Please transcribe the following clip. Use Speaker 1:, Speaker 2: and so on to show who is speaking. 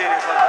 Speaker 1: City.